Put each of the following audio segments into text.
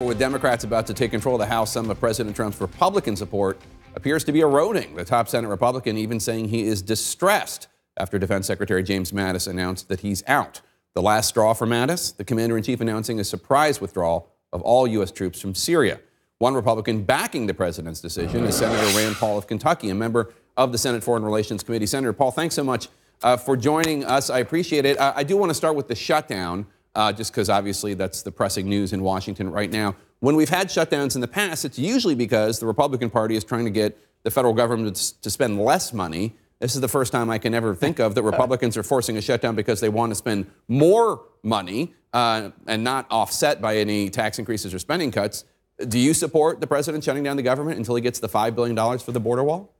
With Democrats about to take control of the House, some of President Trump's Republican support appears to be eroding. The top Senate Republican even saying he is distressed after Defense Secretary James Mattis announced that he's out. The last straw for Mattis, the commander in chief announcing a surprise withdrawal of all U.S. troops from Syria. One Republican backing the president's decision is Senator Rand Paul of Kentucky, a member of the Senate Foreign Relations Committee. Senator Paul, thanks so much uh, for joining us. I appreciate it. Uh, I do want to start with the shutdown uh, just because obviously that's the pressing news in Washington right now. When we've had shutdowns in the past, it's usually because the Republican Party is trying to get the federal government to spend less money. This is the first time I can ever think of that Republicans are forcing a shutdown because they want to spend more money uh, and not offset by any tax increases or spending cuts. Do you support the president shutting down the government until he gets the $5 billion for the border wall?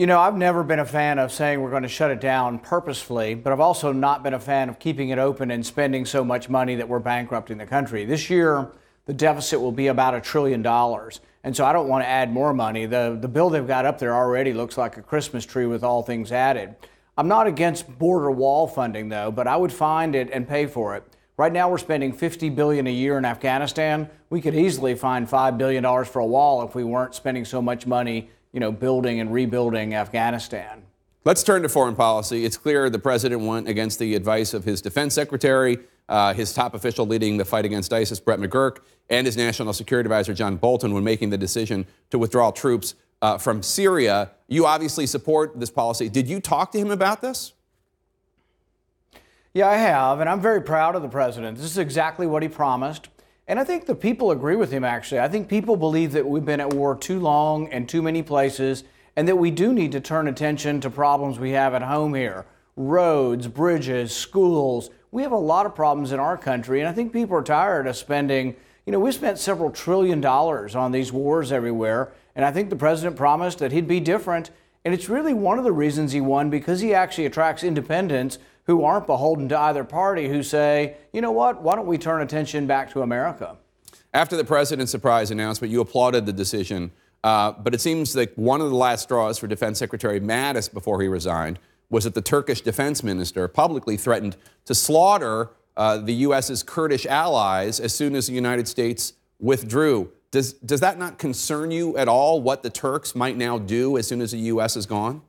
You know, I've never been a fan of saying we're going to shut it down purposefully, but I've also not been a fan of keeping it open and spending so much money that we're bankrupting the country. This year, the deficit will be about a trillion dollars. And so I don't want to add more money. The, the bill they've got up there already looks like a Christmas tree with all things added. I'm not against border wall funding, though, but I would find it and pay for it. Right now, we're spending 50 billion a year in Afghanistan. We could easily find $5 billion for a wall if we weren't spending so much money you know, building and rebuilding Afghanistan. Let's turn to foreign policy. It's clear the president went against the advice of his defense secretary, uh, his top official leading the fight against ISIS, Brett McGurk, and his national security advisor, John Bolton, when making the decision to withdraw troops uh, from Syria. You obviously support this policy. Did you talk to him about this? Yeah, I have, and I'm very proud of the president. This is exactly what he promised. And I think the people agree with him, actually. I think people believe that we've been at war too long and too many places, and that we do need to turn attention to problems we have at home here roads, bridges, schools. We have a lot of problems in our country, and I think people are tired of spending. You know, we spent several trillion dollars on these wars everywhere, and I think the president promised that he'd be different. And it's really one of the reasons he won because he actually attracts independents who aren't beholden to either party who say, you know what, why don't we turn attention back to America? After the president's surprise announcement, you applauded the decision. Uh, but it seems like one of the last straws for Defense Secretary Mattis before he resigned was that the Turkish defense minister publicly threatened to slaughter uh, the U.S.'s Kurdish allies as soon as the United States withdrew. Does, does that not concern you at all, what the Turks might now do as soon as the U.S. is gone?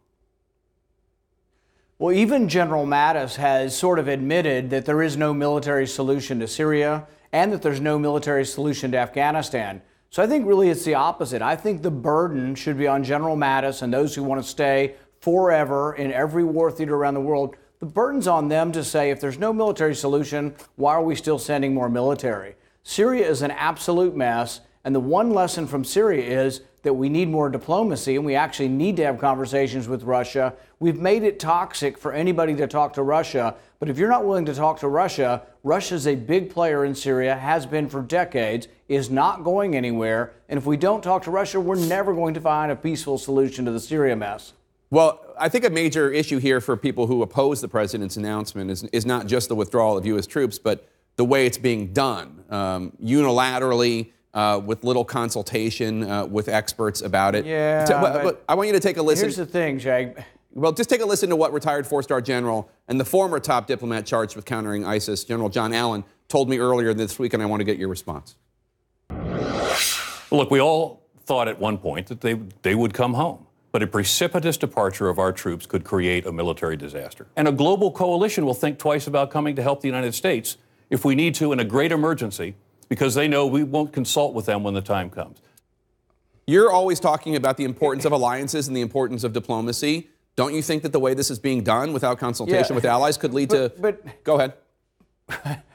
Well, even General Mattis has sort of admitted that there is no military solution to Syria and that there's no military solution to Afghanistan. So I think really it's the opposite. I think the burden should be on General Mattis and those who want to stay forever in every war theater around the world. The burden's on them to say if there's no military solution, why are we still sending more military? Syria is an absolute mess. And the one lesson from Syria is that we need more diplomacy and we actually need to have conversations with Russia. We've made it toxic for anybody to talk to Russia. But if you're not willing to talk to Russia, Russia's a big player in Syria, has been for decades, is not going anywhere. And if we don't talk to Russia, we're never going to find a peaceful solution to the Syria mess. Well, I think a major issue here for people who oppose the president's announcement is, is not just the withdrawal of U.S. troops, but the way it's being done um, unilaterally uh, with little consultation uh, with experts about it. Yeah. but, but I want you to take a listen. Here's the thing, Jake. Well, just take a listen to what retired four star general and the former top diplomat charged with countering ISIS, General John Allen, told me earlier this week, and I want to get your response. Look, we all thought at one point that they, they would come home. But a precipitous departure of our troops could create a military disaster. And a global coalition will think twice about coming to help the United States if we need to in a great emergency because they know we won't consult with them when the time comes. You're always talking about the importance of alliances and the importance of diplomacy. Don't you think that the way this is being done without consultation yeah. with allies could lead but, to. But, Go ahead.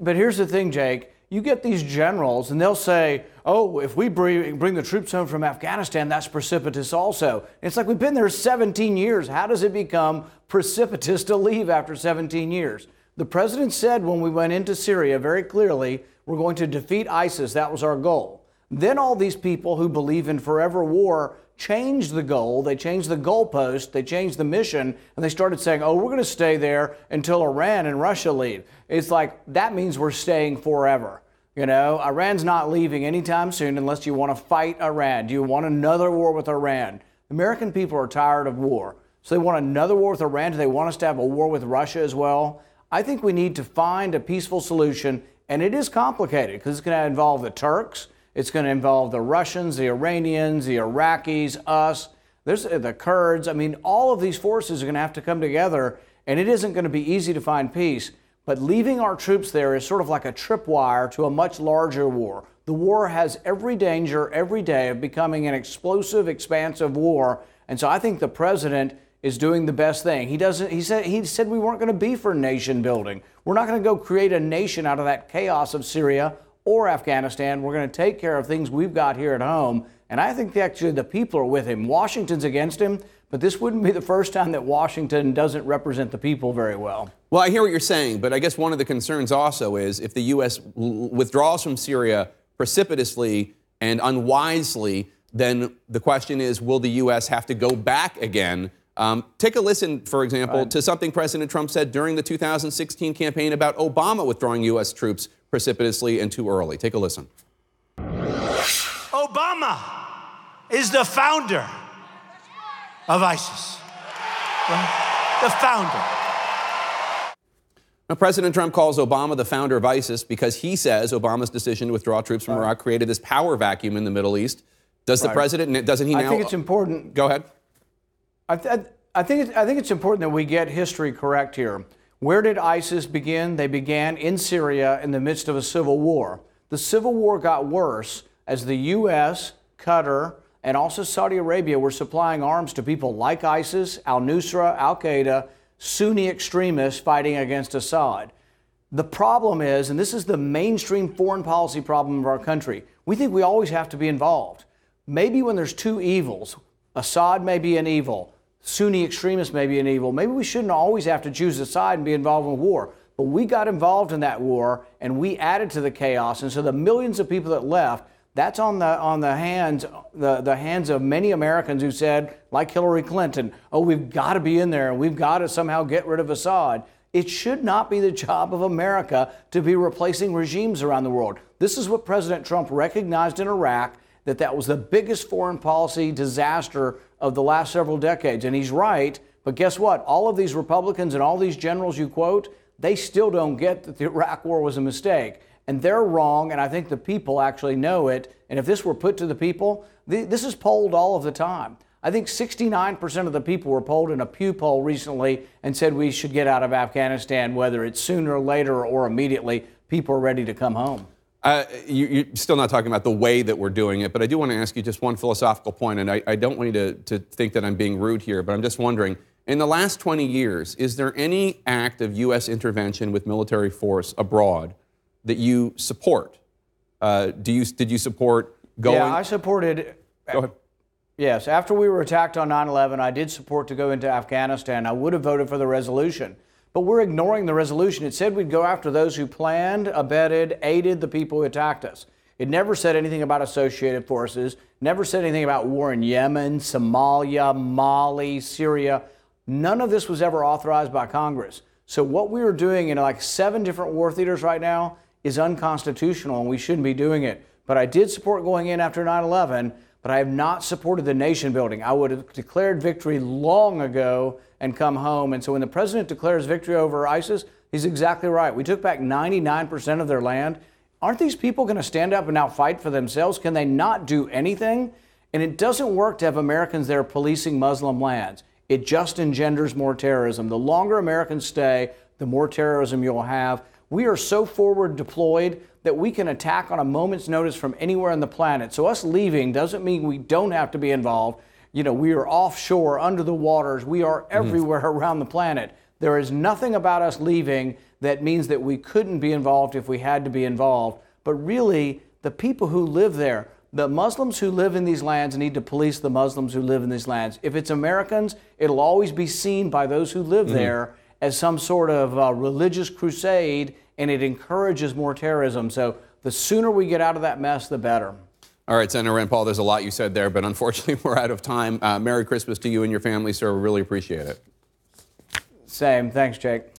But here's the thing, Jake. You get these generals, and they'll say, oh, if we bring, bring the troops home from Afghanistan, that's precipitous also. It's like we've been there 17 years. How does it become precipitous to leave after 17 years? The president said when we went into Syria very clearly we're going to defeat ISIS. That was our goal. Then all these people who believe in forever war changed the goal. They changed the goalpost. They changed the mission. And they started saying, oh, we're going to stay there until Iran and Russia leave. It's like that means we're staying forever. You know, Iran's not leaving anytime soon unless you want to fight Iran. Do you want another war with Iran? American people are tired of war. So they want another war with Iran. Do they want us to have a war with Russia as well? I think we need to find a peaceful solution And it is complicated because it's going to involve the Turks, it's going to involve the Russians, the Iranians, the Iraqis, us. There's uh, the Kurds. I mean, all of these forces are going to have to come together, and it isn't going to be easy to find peace. But leaving our troops there is sort of like a tripwire to a much larger war. The war has every danger every day of becoming an explosive, expansive war. And so I think the president is doing the best thing. He doesn't he said he said we weren't going to be for nation building. We're not going to go create a nation out of that chaos of Syria or Afghanistan. We're going to take care of things we've got here at home. And I think actually the people are with him. Washington's against him, but this wouldn't be the first time that Washington doesn't represent the people very well. Well, I hear what you're saying, but I guess one of the concerns also is if the U.S. withdraws from Syria precipitously and unwisely, then the question is will the U.S. have to go back again? Um, take a listen, for example, right. to something President Trump said during the 2016 campaign about Obama withdrawing U.S. troops precipitously and too early. Take a listen. Obama is the founder of ISIS. The founder. Now, President Trump calls Obama the founder of ISIS because he says Obama's decision to withdraw troops from Iraq created this power vacuum in the Middle East. Does right. the president, doesn't he now? I think it's important. Go ahead. I, th- I, think it's, I think it's important that we get history correct here. Where did ISIS begin? They began in Syria in the midst of a civil war. The civil war got worse as the U.S., Qatar, and also Saudi Arabia were supplying arms to people like ISIS, al Nusra, Al Qaeda, Sunni extremists fighting against Assad. The problem is, and this is the mainstream foreign policy problem of our country, we think we always have to be involved. Maybe when there's two evils, Assad may be an evil, Sunni extremists may be an evil, maybe we shouldn't always have to choose a side and be involved in war. But we got involved in that war and we added to the chaos. And so the millions of people that left that's on the on the hands the, the hands of many Americans who said, like Hillary Clinton, oh, we've got to be in there and we've got to somehow get rid of Assad. It should not be the job of America to be replacing regimes around the world. This is what President Trump recognized in Iraq that that was the biggest foreign policy disaster of the last several decades. And he's right. But guess what? All of these Republicans and all these generals you quote, they still don't get that the Iraq war was a mistake and they're wrong, and I think the people actually know it. And if this were put to the people, this is polled all of the time. I think 69% of the people were polled in a Pew poll recently and said we should get out of Afghanistan, whether it's sooner or later or immediately. People are ready to come home. Uh, you, are still not talking about the way that we're doing it, but I do want to ask you just one philosophical point, and I, I don't want you to, to think that I'm being rude here, but I'm just wondering in the last 20 years, is there any act of U.S. intervention with military force abroad that you support. Uh, do you did you support going? Yeah, I supported. Go ahead. Yes, after we were attacked on 9/11, I did support to go into Afghanistan. I would have voted for the resolution, but we're ignoring the resolution. It said we'd go after those who planned, abetted, aided the people who attacked us. It never said anything about associated forces. Never said anything about war in Yemen, Somalia, Mali, Syria. None of this was ever authorized by Congress. So what we are doing in like seven different war theaters right now is unconstitutional and we shouldn't be doing it. But I did support going in after 9 11, but I have not supported the nation building. I would have declared victory long ago and come home. And so when the president declares victory over ISIS, he's exactly right. We took back 99% of their land. Aren't these people going to stand up and now fight for themselves? Can they not do anything? And it doesn't work to have Americans there policing Muslim lands. It just engenders more terrorism. The longer Americans stay, the more terrorism you'll have. We are so forward deployed that we can attack on a moment's notice from anywhere on the planet. So us leaving doesn't mean we don't have to be involved. You know, we are offshore, under the waters, we are mm-hmm. everywhere mm-hmm. around the planet. There is nothing about us leaving that means that we couldn't be involved if we had to be involved. But really, the people who live there, the Muslims who live in these lands need to police the Muslims who live in these lands. If it's Americans, it'll always be seen by those who live mm-hmm. there as some sort of uh, religious crusade and it encourages more terrorism. So the sooner we get out of that mess, the better. All right, Senator Rand Paul, there's a lot you said there, but unfortunately, we're out of time. Uh, Merry Christmas to you and your family, sir. We really appreciate it. Same. Thanks, Jake.